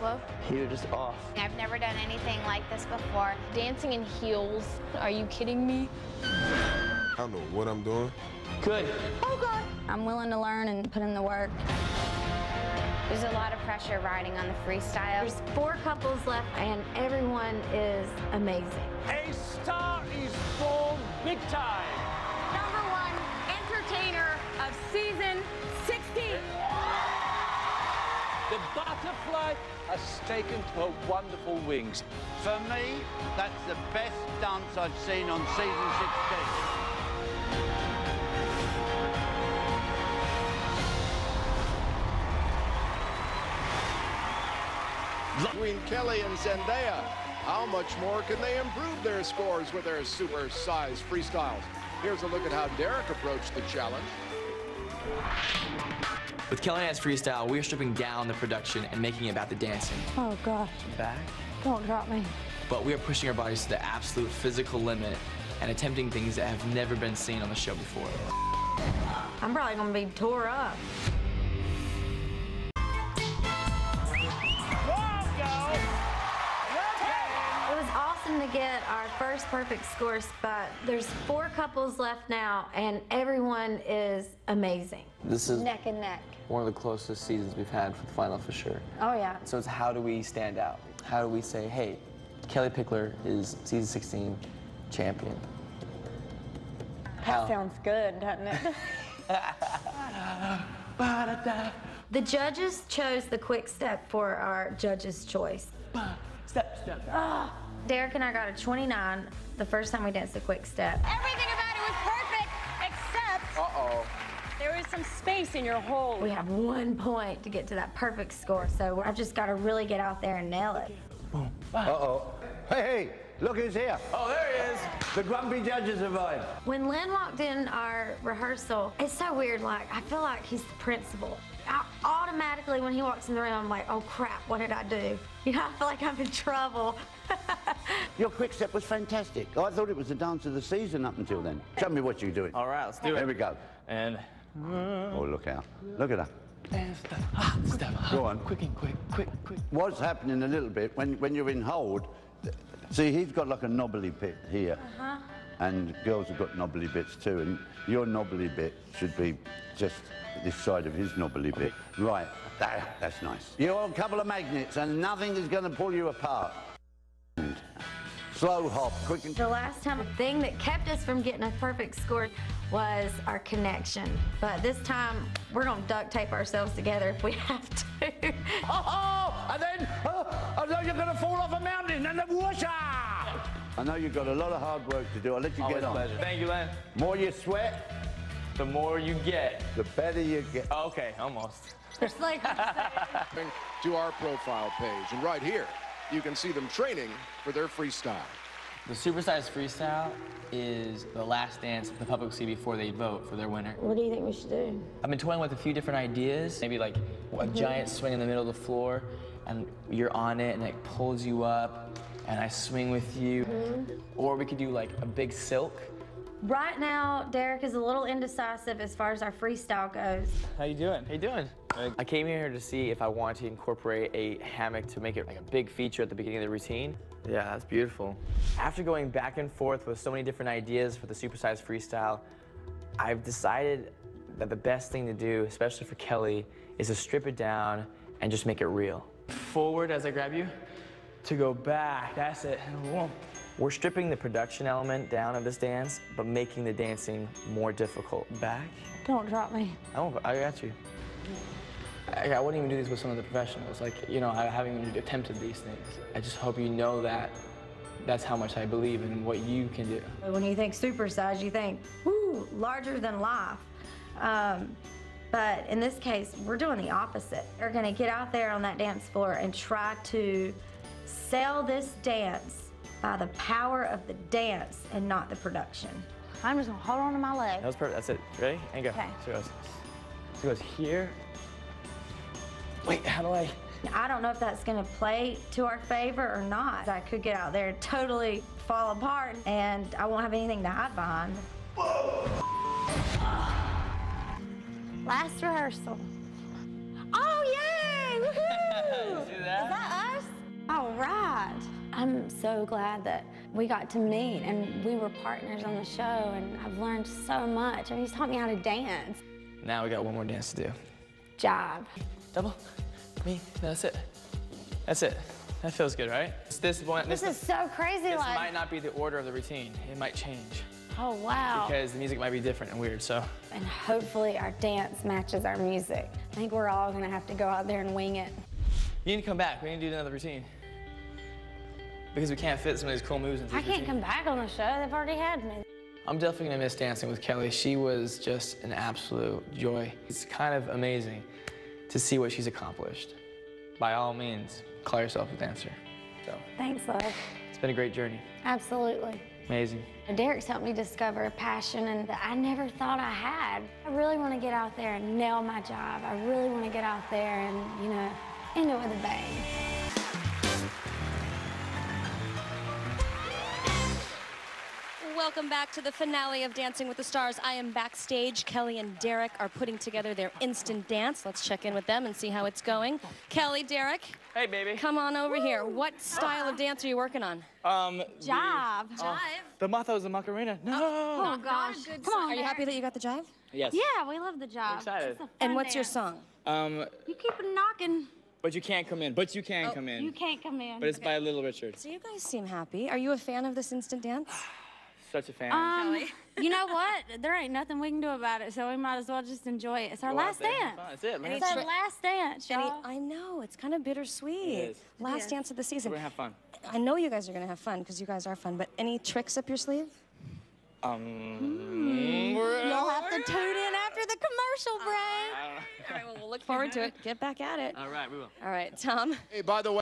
slow? You're just off. I've never done anything like this before. Dancing in heels. Are you kidding me? I don't know what I'm doing. Good. Oh, God. I'm willing to learn and put in the work. There's a lot of pressure riding on the freestyle. There's four couples left, and everyone is amazing. A star is born big time. Butterfly has taken to her wonderful wings. For me, that's the best dance I've seen on season 16. Between Kellie and Zendaya, how much more can they improve their scores with their super-sized freestyles? Here's a look at how Derek approached the challenge. With Kellie Ann's freestyle, we are stripping down the production and making it about the dancing. Oh, gosh. Back. Don't drop me. But we are pushing our bodies to the absolute physical limit and attempting things that have never been seen on the show before. I'm probably going to be tore up. It was awesome to get our first perfect scores, but there's four couples left now, and everyone is amazing. This is Neck and neck. One of the closest seasons we've had for the final for sure. Oh, yeah. So it's how do we stand out? How do we say, hey, Kellie Pickler is season 16 champion? How? Sounds good, doesn't it? The judges chose the quick step for our judge's choice. Step, step. Ah, Derek and I got a 29 the first time we danced the quick step. Everything about it was perfect, except Uh-oh. there was some space in your hole. We have one point to get to that perfect score, so I've just got to really get out there and nail it. Uh-oh. Hey, hey, look who's here. Oh, there he is. The grumpy judges arrived. When Len walked in our rehearsal, it's so weird. Like, I feel like he's the principal. I, automatically, when he walks in the room, I'm like, oh crap, what did I do? You know, I feel like I'm in trouble. Your quick step was fantastic. Oh, I thought it was the dance of the season up until then. Show me what you're doing. All right, let's do it. Here we go. And Oh, look out. Look at her. and step, ah, step, ah, Go on. Quick and quick, quick, quick. What's happening a little bit when, when you're in hold, see, he's got like a knobbly bit here. And girls have got knobbly bits too. And your knobbly bit should be just this side of his knobbly bit. Right, that, that's nice. You're a couple of magnets and nothing is going to pull you apart. Slow hop, quick and... The last time, the thing that kept us from getting a perfect score was our connection. But this time, we're going to duct tape ourselves together if we have to. Oh, oh, and then, oh, I know you're going to fall off a mountain and then whoosha! I know you've got a lot of hard work to do. I'll let you Always get a on. pleasure. Thank you, Len. More you sweat, The more you get. the better you get. Oh, okay, almost. Just like I said. To our profile page, and right here, you can see them training for their freestyle. The supersized freestyle is the last dance the public will see before they vote for their winner. What do you think we should do? I've been toying with a few different ideas. Maybe like a mhm. giant swing in the middle of the floor, and you're on it, and it pulls you up, and I swing with you. Mm-hmm. Or we could do like a big silk. Right now, Derek is a little indecisive as far as our freestyle goes. How you doing? How you doing? I came here to see if I want to incorporate a hammock to make it like a big feature at the beginning of the routine. Yeah, that's beautiful. After going back and forth with so many different ideas for the supersized freestyle, I've decided that the best thing to do, especially for Kellie, is to strip it down and just make it real. Forward as I grab you, to go back, that's it. Whoa. We're stripping the production element down of this dance, but making the dancing more difficult. Back, Don't drop me. I, won't, I got you. I, I wouldn't even do this with some of the professionals. Like, you know, I haven't even attempted these things. I just hope you know that that's how much I believe in what you can do. When you think supersize, you think, whoo, larger than life. Um, but in this case, we're doing the opposite. We're gonna get out there on that dance floor and try to sell this dance by the power of the dance and not the production. I'm just gonna hold on to my leg. That was perfect. That's it. Ready? And go. Okay. So it goes, so it goes here. Wait, how do I? I don't know if that's gonna play to our favor or not. I could get out there totally fall apart and I won't have anything to hide behind. Last rehearsal. Oh, yay! Woohoo! See that? Is that us. All right. I'm so glad that we got to meet and we were partners on the show and I've learned so much. I mean, he's taught me how to dance. Now we got one more dance to do. Job. Double. Me. That's it. That's it. That feels good, right? It's this one. This is so crazy. This like, might not be the order of the routine. It might change oh wow. because the music might be different and weird. So and hopefully our dance matches our music. I think we're all gonna have to go out there and wing it. you need to come back. We need to do another routine because we can't fit some of these cool moves into I can't routine. come back on the show. They've already had me. I'm definitely gonna miss dancing with Kellie. She was just an absolute joy. It's kind of amazing to see what she's accomplished. By all means, call yourself a dancer. So Thanks, love. it's been a great journey. Absolutely. Amazing. Derek's helped me discover a passion and that I never thought I had. I really want to get out there and nail my job. I really want to get out there and, you know, end it with a bang. Welcome back to the finale of Dancing with the Stars. I am backstage. Kellie and Derek are putting together their instant dance. Let's check in with them and see how it's going. Kellie, Derek, Hey, baby. come on over here. What style of dance are you working on? Um, Job. the Matho is the Macarena. No. Oh, gosh. Come on, Are you happy that you got the jive? Yes. Yeah, we love the job. excited. It's a And fun what's your song? Um, You keep knocking. but you can't come in. But you can come in. You can't come in. But it's by Little Richard. So you guys seem happy. Are you a fan of this instant dance? Such a fan. Um, you know what? There ain't nothing we can do about it, so we might as well just enjoy it. It's our Go last there and have dance. That's it, man. It's our last dance, y'all. I know, it's kind of bittersweet. It is. Last dance of the season. We're gonna have fun. I know you guys are going to have fun because you guys are fun, but any tricks up your sleeve? Um, we're, You'll have to tune in after the commercial break. All right, well, we'll look forward to it. Get back at it. All right, we will. All right, Tom. Hey, by the way,